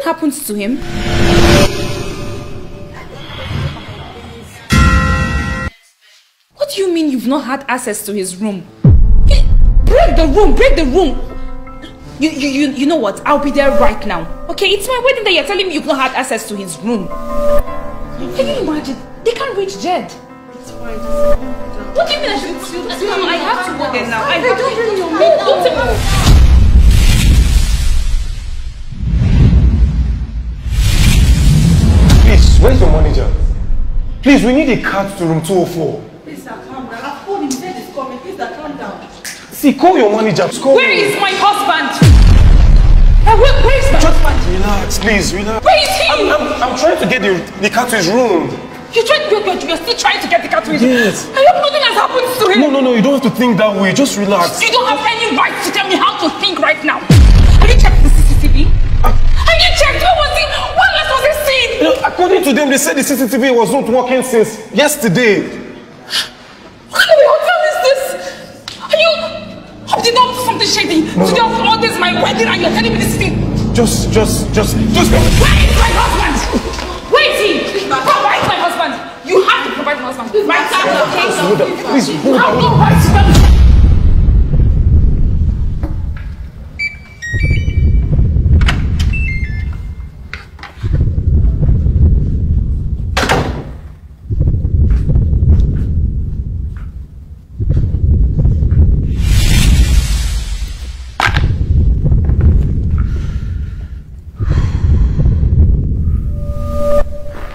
Nothing happens to him. What do you mean you've not had access to his room? Break the room, break the room. You, you, you, you know what? I'll be there right now. Okay, it's my wedding day. You're telling me you've not had access to his room. Can you imagine? They can't reach Jed. It's fine. What do you mean I should I have to go there now. I have don't to. really know. Don't tell me. Please, where's your manager? Please, we need a card to room 204. Please, sir, calm down. I've called him. He said he's coming. Please, sir, calm down. See, call your manager. Just Call Where him. is my husband? Uh, where, where is my husband? Relax, please, relax. Where is he? I'm, I'm, I'm trying to get the, the car to his room. You're, trying, you're, you're, you're still trying to get the cat to his room? Yes. I hope nothing has happened to him. No, no, no, you don't have to think that way. Just relax. You don't have any right to tell me how to think right now. Have you checked the CCTV? Have you checked? What was it? What last was it seen? According to them, they said the CCTV was not working since yesterday. What kind of hotel is this? Are you... They don't do something shady. No, to no. just all this my wedding and you're telling me this thing. Just, just, just, just. Where is my husband? Where is he? Provide my husband. You have to provide my husband. Right now, okay? Hold on. Please, hold on.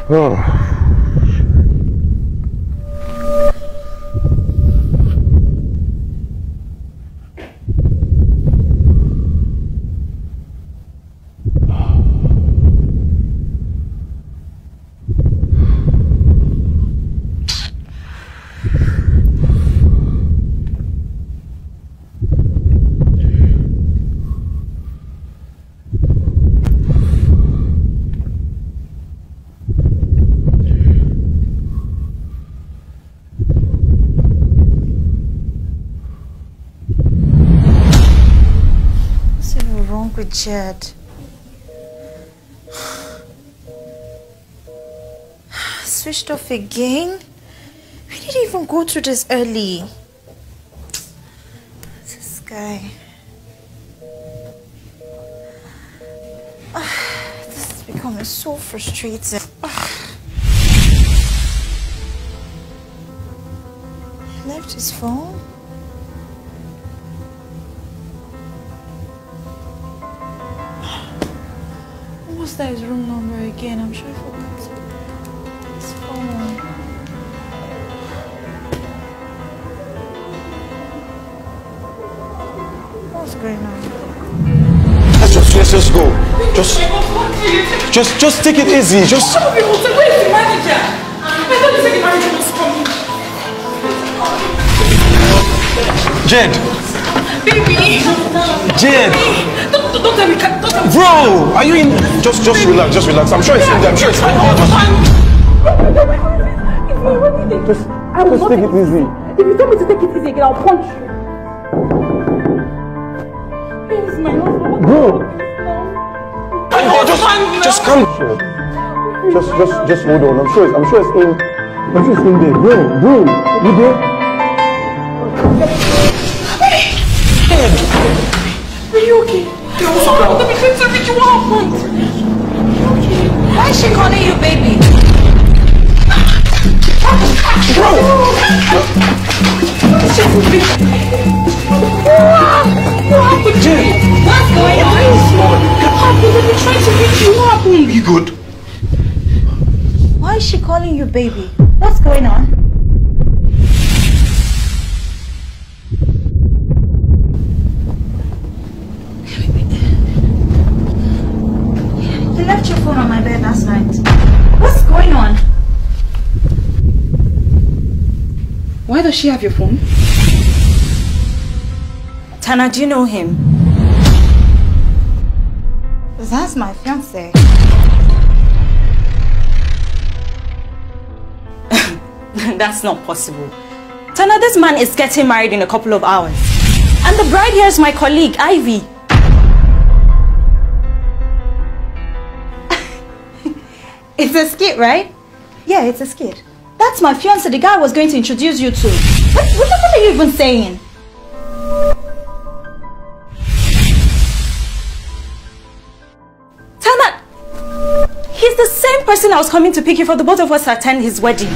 No Jed? Switched off again? We didn't even go through this early. This guy. This is becoming so frustrating. Left his phone? What's that his room number again? I'm sure I forgot. His phone. What's going on? Let's just, let's just go. Just, just, just take it easy. Just. Where is the manager? I thought you said the manager was coming. Jed, Baby! Jed, Don't, don't, don't tell me, don't tell me. bro, are you in? Just, just relax, just relax. I'm sure it's in there. I'm sure it's in there. Just, just take it easy. If you tell me to take it easy again, I'll punch you. Where is my husband? Bro, bro, just, just calm. down. Just, just, just hold on. I'm sure it's, I'm sure it's in. I'm sure it's in there. Bro, bro, you there? Are you okay? Let me. What happened? Why is she calling you baby? What's going on? What happened? Let me try to reach you. What happened? You good? Why is she calling you baby? What's going on? You left your phone on my bed last night. What's going on? Why does she have your phone? Tana, do you know him? That's my fiance. That's not possible. Tana, this man is getting married in a couple of hours. And the bride here is my colleague, Ivy. It's a skit, right? Yeah, it's a skit. That's my fiance, the guy I was going to introduce you to. What, what, what are you even saying? Tana, he's the same person I was coming to pick you for the both of us to attend his wedding.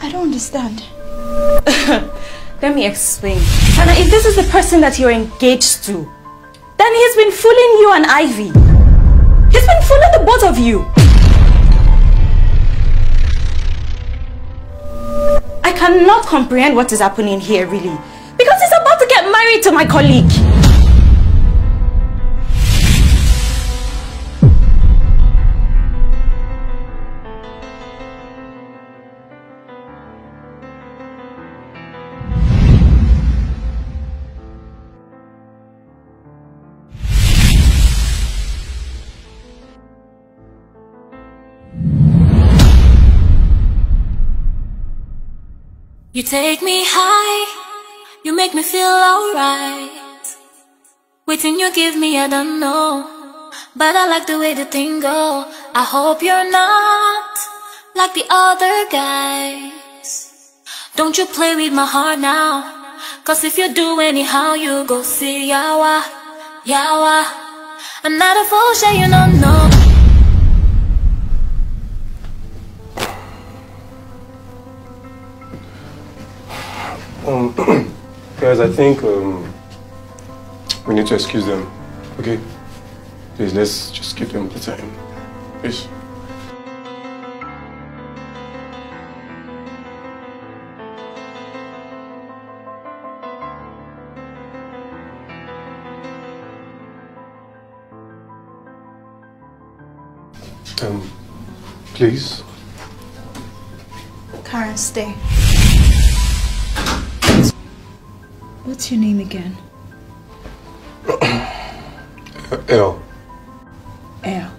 I don't understand. Let me explain. Tana, if this is the person that you're engaged to, then he's been fooling you and Ivy. He's been fooling the both of you. I cannot comprehend what is happening here, really. Because he's about to get married to my colleague. You take me high, you make me feel alright. Waiting you give me, I don't know. But I like the way the thing go. I hope you're not like the other guys. Don't you play with my heart now. Cause if you do anyhow, you go see Yawa, Yawa. I'm not a fool, sure you don't know. Guys, I think um, we need to excuse them. Okay? Please, let's just give them the time. Please. Um, please. Karen, stay. What's your name again? L. L.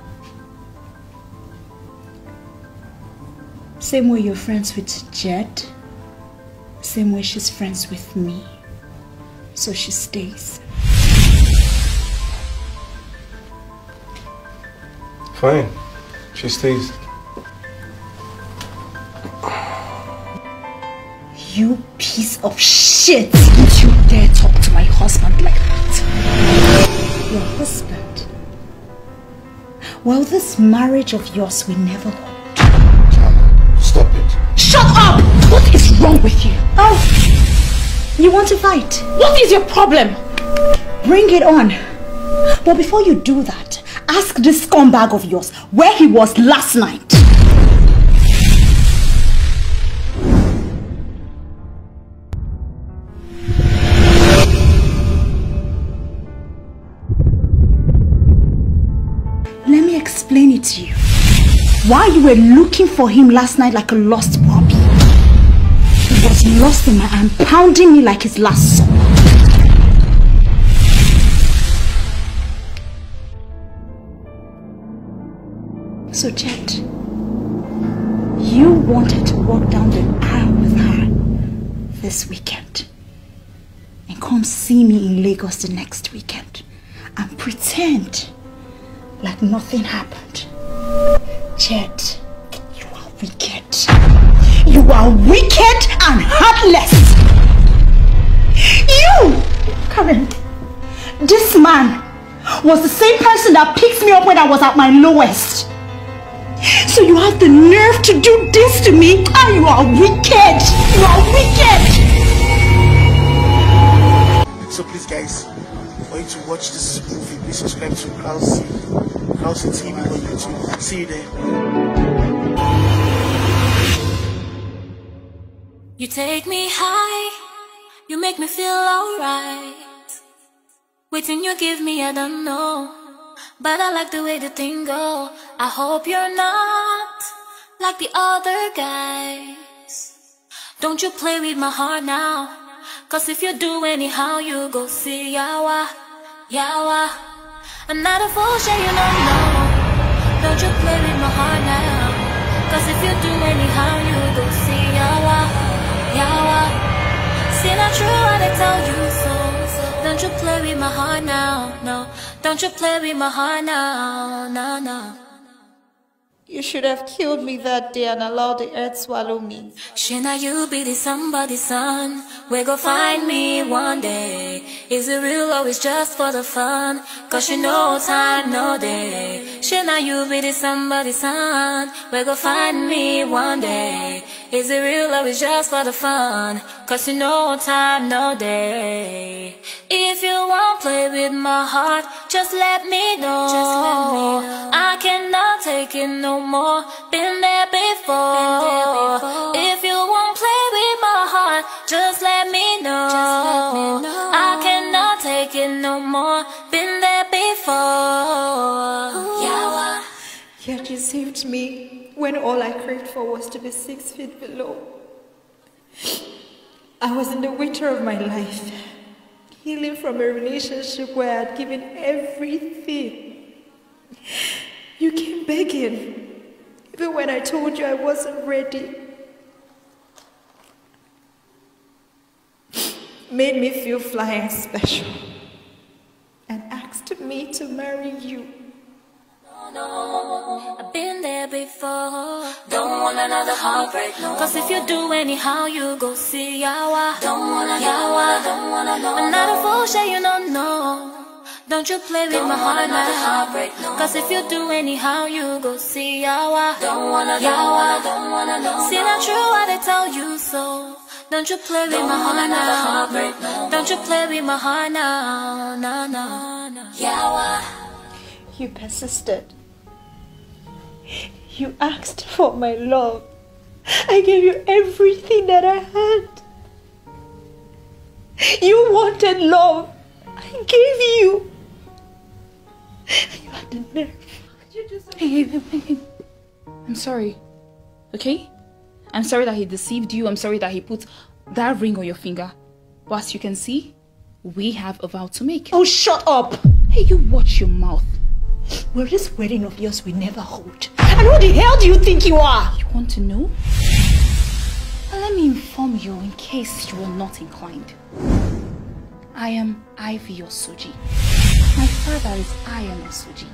Same way you're friends with Jed, same way she's friends with me. So she stays. Fine. She stays. You piece of shit! Don't you dare talk to my husband like that. Your husband? Well, this marriage of yours will never hold. Stop it. Shut up! What is wrong with you? Oh! You want to fight? What is your problem? Bring it on. But before you do that, ask this scumbag of yours where he was last night. Why you were looking for him last night like a lost puppy. He was lost in my arm, pounding me like his last son. So, Jed, you wanted to walk down the aisle with her this weekend and come see me in Lagos the next weekend and pretend like nothing happened. Jed, you are wicked. You are wicked and heartless. You, Karen, this man was the same person that picked me up when I was at my lowest. So you have the nerve to do this to me? Ah, you are wicked. You are wicked. So please guys, for you to watch this movie, please subscribe to TV on YouTube. See you there. You take me high, you make me feel alright. Waiting you give me, I don't know. But I like the way the thing go. I hope you're not like the other guys. Don't you play with my heart now. Cause if you do anyhow, you go see Yawa, Yawa. I'm not a fool, sure you don't know. Don't you play with my heart now. Cause if you do anyhow, you go see Yawa, Yawa. See not true, I they tell you so. Don't you play with my heart now, no. Don't you play with my heart now, no, no. You should have killed me that day and allowed the earth swallow me. Shouldn't you be the somebody's son? We go find me one day. Is it real or is just for the fun? Cause you know time, no day. Shouldn't you be the somebody's son? We go find me one day. Is it real or is just for the fun? Cause you know time, no day. If you want play with my heart, just let me know. Just let me know. I cannot take it no more. Been there before. Been there before. If you want play with my heart, just let me know. Just let me know. I cannot take it no more. Been there before. Yawa. Yet you saved me when all I craved for was to be six feet below. I was in the winter of my life, healing from a relationship where I had given everything. You came begging, even when I told you I wasn't ready. Made me feel flying special and asked me to marry you. No, I've been there before. Don't want another heartbreak, no. Cause if you do anyhow, you go see Yawa. Don't wanna Yawa, don't wanna know. I'm not a fool, sure you don't know. Don't you play with my heart now. Heartbreak, no. Cause if you do anyhow, you go see Yawa. Don't wanna Yawa, don't wanna know. See not true what they tell you so. Don't you play with my heart now. Don't you play with my heart now. No, no, no. Yawa. You persisted. You asked for my love. I gave you everything that I had. You wanted love. I gave you. You had the nerve. Hey, hey, hey. I'm sorry. Okay? I'm sorry that he deceived you. I'm sorry that he put that ring on your finger. But as you can see, we have a vow to make. Oh, shut up. Hey, you watch your mouth. Well, this wedding of yours will never hold. And who the hell do you think you are? You want to know? Well, let me inform you in case you are not inclined. I am Ivy Osuji. My father is Iron Osuji.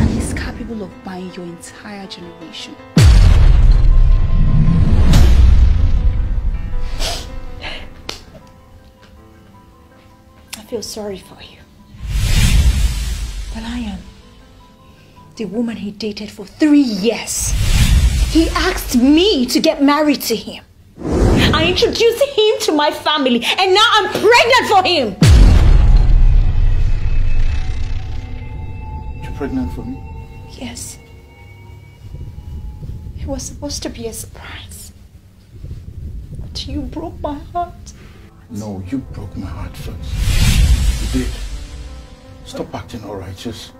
And he's capable of buying your entire generation. I feel sorry for you. The woman he dated for three years. He asked me to get married to him. I introduced him to my family, and now I'm pregnant for him. You're pregnant for me? Yes. It was supposed to be a surprise. But you broke my heart. No, you broke my heart first. You did. Stop acting all righteous.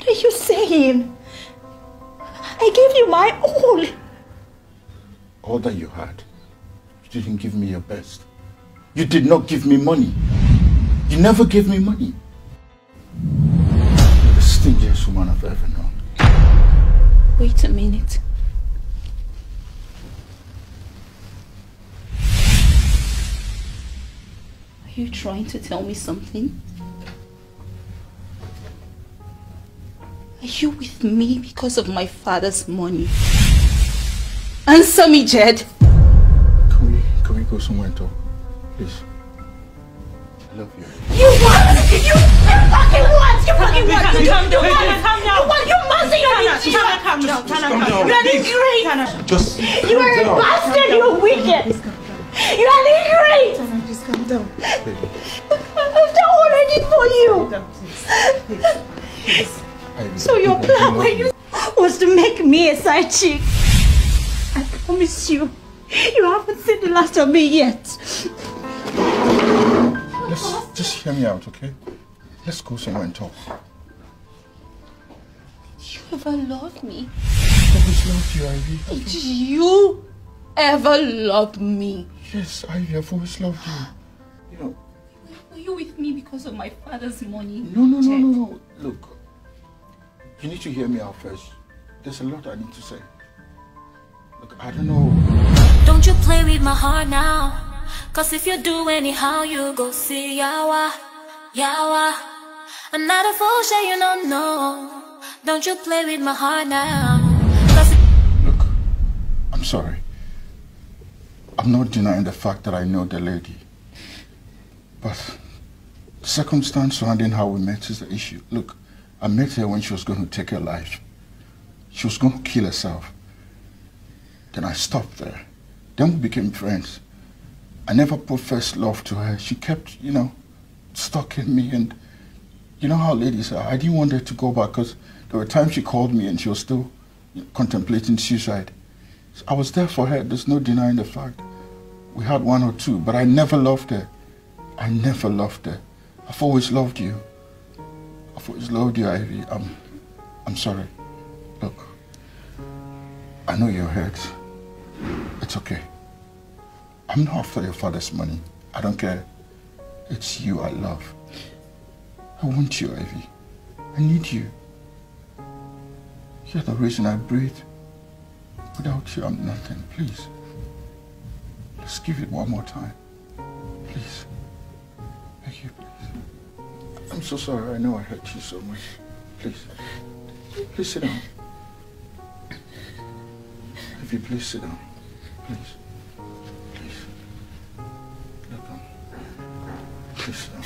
What are you saying? I gave you my all. All that you had. You didn't give me your best. You did not give me money. You never gave me money. You're the stingiest woman I've ever known. Wait a minute. Are you trying to tell me something? Are you with me because of my father's money? Answer me, Jed. Can we, can we go somewhere and talk? Please. I love you. You what? You, you fucking what? You fucking what? You, calm down, you Tana, calm down. You what? You must say you're Tana, Tana, calm down. Tana, calm down. You're an ingrate. Just You are a bastard. You're wicked. You're an ingrate. Tana, please calm down. I've done all I did for you. I So your plan love when you was to make me a side chick. I promise you, you haven't seen the last of me yet. Let's just hear me out, okay? Let's go somewhere and talk. You ever loved me? I always loved you, Ivy. Did you ever love me? Yes, Ivy, I've always loved you. You know, Were you with me because of my father's money? no, no, no, no, no. Look, you need to hear me out first. There's a lot I need to say. Look, I don't know. Don't you play with my heart now. Cause if you do anyhow, you go see Yawa, Yawa. I'm not a fool, sure you don't know. Don't you play with my heart now. Look, I'm sorry. I'm not denying the fact that I know the lady. But the circumstance surrounding how we met is the issue. Look, I met her when she was going to take her life. She was going to kill herself. Then I stopped there. Then we became friends. I never professed love to her. She kept, you know, stalking me and you know how ladies are. I didn't want her to go back because there were times she called me and she was still contemplating suicide. So I was there for her. There's no denying the fact. We had one or two, but I never loved her. I never loved her. I've always loved you. Always loved you, Ivy. I'm, I'm sorry. Look, I know you're hurt. It's okay. I'm not after your father's money. I don't care. It's you I love. I want you, Ivy. I need you. You're the reason I breathe. Without you, I'm nothing. Please. Let's give it one more time. Please. I'm so sorry. I know I hurt you so much. Please. Please sit down. If you please sit down. Please. Please. Look, um, please sit down.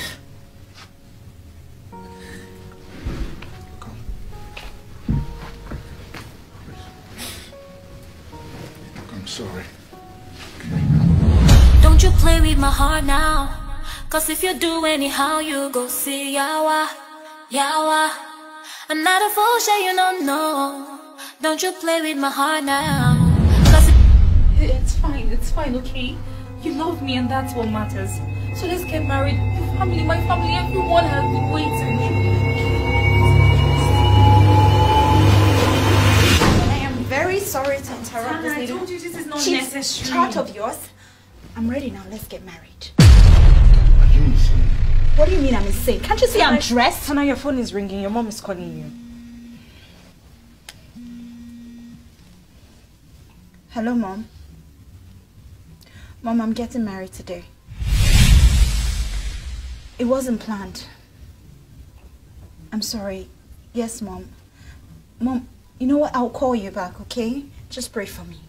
Sorry. Don't you play with my heart now. Cause if you do anyhow, you go see Yawa, Yawa. I'm not a fool, sure you don't know. Don't you play with my heart now. Cause It's fine, it's fine, okay? You love me and that's what matters. So let's get married. Your family, my family, everyone has been waiting. I am very sorry to interrupt Hannah, this I told you this is not cheap necessary. chat of yours. I'm ready now. Let's get married. Are you insane? What do you mean I'm insane? Can't you see I'm dressed? Hannah, your phone is ringing. Your mom is calling you. Hello, Mom. Mom, I'm getting married today. It wasn't planned. I'm sorry. Yes, Mom. Mom, you know what? I'll call you back, okay? Just pray for me.